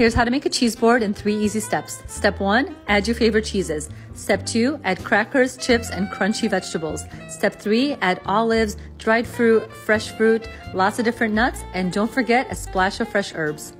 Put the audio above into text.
Here's how to make a cheese board in three easy steps. Step one, add your favorite cheeses. Step two, add crackers, chips, and crunchy vegetables. Step three, add olives, dried fruit, fresh fruit, lots of different nuts, and don't forget a splash of fresh herbs.